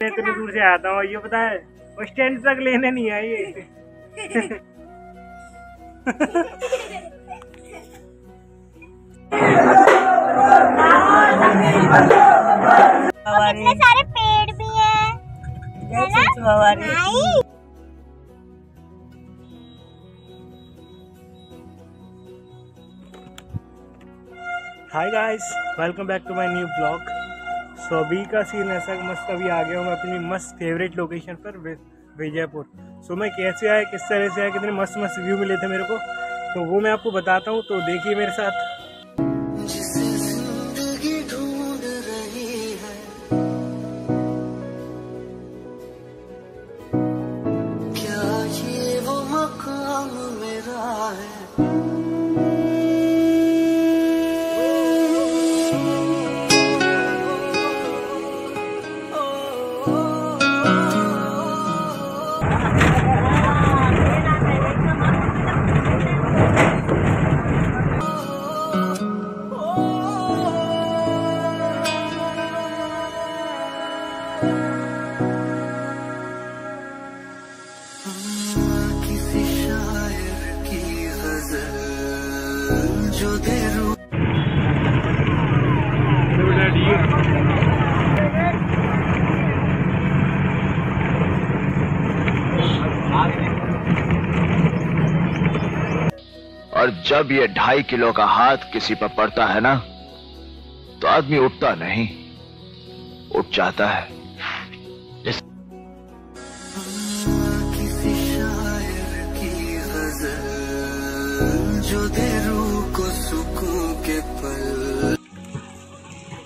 मैं इतनी दूर से आता हूँ ये पता है वो स्टैंड तक लेने नहीं आई ये कितने सारे पेड़ भी हैं है ना? Hi guys welcome back to my new blog so अभी का सीन ऐसा मस्त अभी आ गया हूँ मैं अपनी मस्त फेवरेट लोकेशन पर विजयपुर। सो मैं कैसे आया, किस तरह से आया, कितने मस्त मस्त व्यू मिले थे मेरे को तो वो मैं आपको बताता हूँ तो देखिए मेरे साथ। और जब ये ढाई किलो का हाथ किसी पर पड़ता है ना तो आदमी उठता नहीं, उठ जाता है।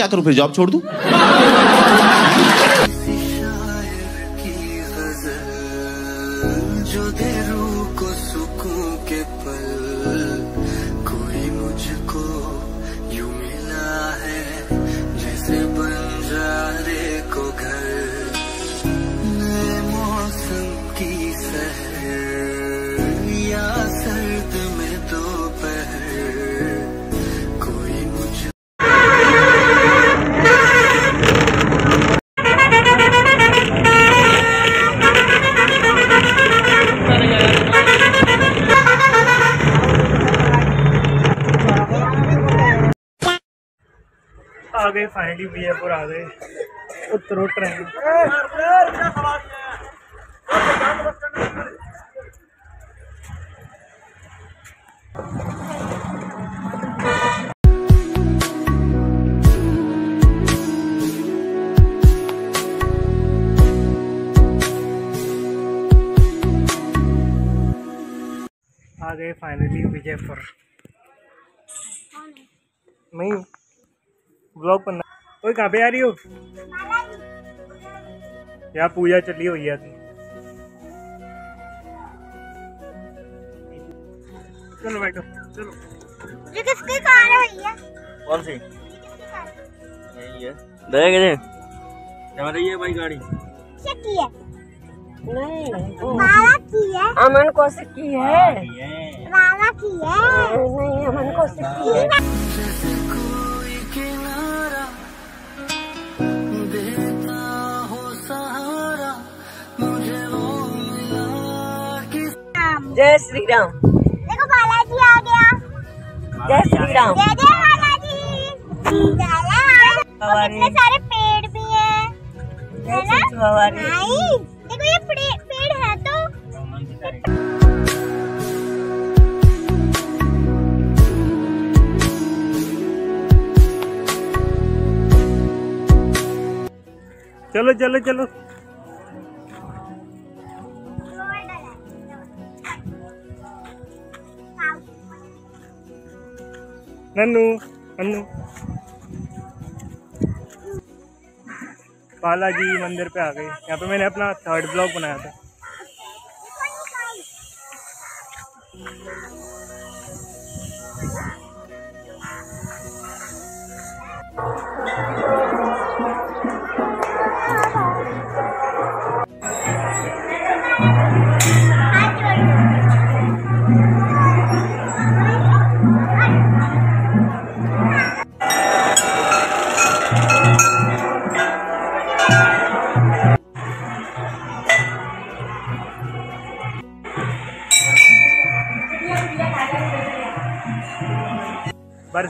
क्या करूँ फिर जॉब छोड़ दूँ? जो आ गए फाइनली विजयपुर आ गए। उतरो ट्रेन आ गए फाइनली विजयपुर। नहीं ब्लॉग बनना ओए कहाँ पे आ रही हो? यहाँ पूजा चली हुई है चलो बैठो चलो। ये किसकी कार है भैया? कौन सी? ये किसकी कार है? यही है। देख दे चल रही है भाई गाड़ी। की है? माला की है। अमन की है। माला की है। नहीं अमन कौशिक की है। जय श्री राम। देखो बालाजी आ गया। जय श्री राम। कितने सारे पेड़ भी है। तो। चलो चलो चलो। नन्नू बालाजी मंदिर पे आ गए। यहाँ पे मैंने अपना थर्ड ब्लॉग बनाया था।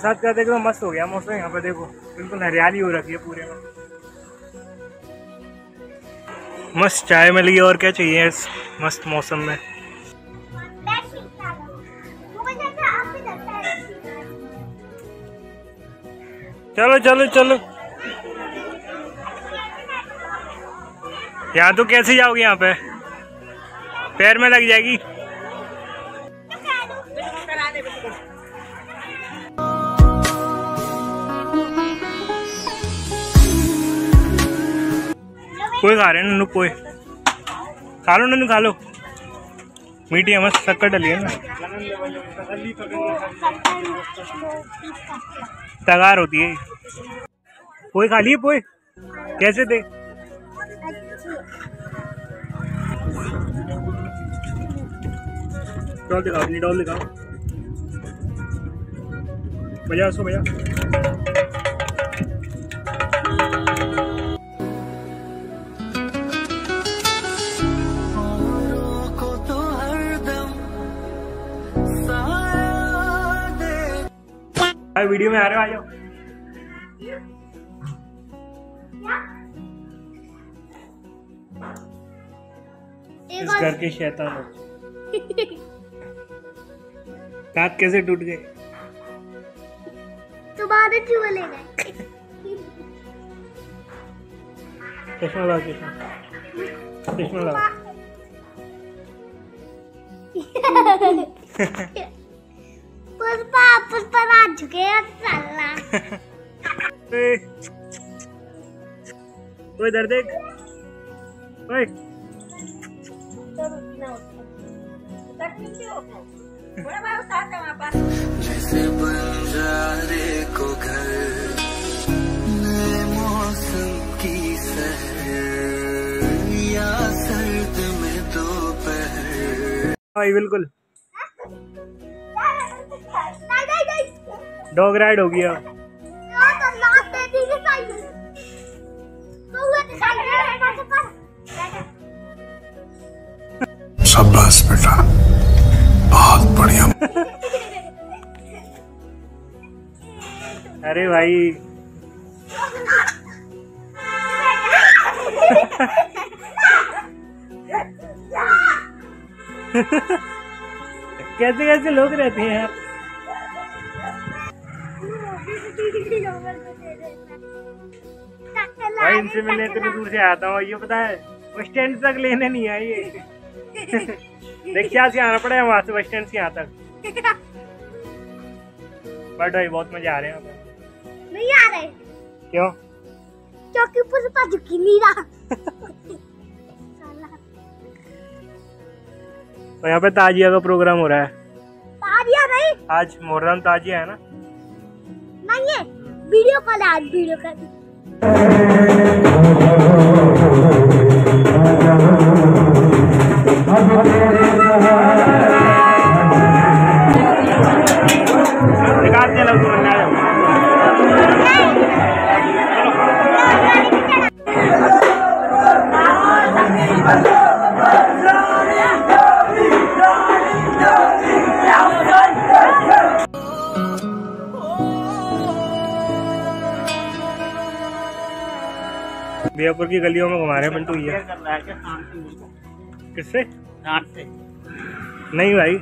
बरसात का देखो, मस्त हो गया मौसम यहाँ पे देखो। बिल्कुल हरियाली हो रखी है पूरे में। मस्त चाय मिली और क्या चाहिए इस मस्त मौसम में? चलो चलो चलो। यहाँ तो कैसे जाओगे यहाँ पे? पैर में लग जाएगी। पोए खा रहे हैं, नन्नू पोए खा लो, नन्नू खा लो। मीठी है, मस्त, शक्कर डली है ना। तगार होती है। पोए खा लिए पोए कैसे थे डॉल दिखाओ, अपनी डॉल दिखाओ। भैया, उसको भैया। भाई वीडियो में आ रहे हो आ जाओ। इस घर के शैतान हो। दांत कैसे टूट गए? तुम्हारे चूहे ले गए चश्मा लगा चश्मा। चश्मा लगा पुष्पा पुष्पा झुके ओए। इधर देख। ओए। जैसे बंजारे को घर नए मौसम की सहर या सर्द में दोपहर। भाई बिल्कुल। डॉग राइड हो गया। तो तो तो शाबाश बेटा। बहुत बढ़िया। अरे भाई। कैसे कैसे लोग रहते हैं यार भाई इनसे मिलने इतनी दूर से आता हूँ। ये पता है बस स्टैंड तक लेने नहीं आई ये। देख क्या से आना पड़ेगा वहाँ से बस स्टैंड से यहाँ तक। बट भाई बहुत मज़ा आ रहे हैं पे नहीं आ रहे। क्यों? क्योंकि पुष्पा झुकी नहीं रहा। तो यहाँ पे ताजिया का प्रोग्राम हो रहा है। तारिया नहीं आज मुहर्रम ताजिया है ना? वीडियो कॉल आज वीडियो कॉल बेहपुर की गलियों में घुमा रहे हैं पिंटू ये किससे? नहीं भाई।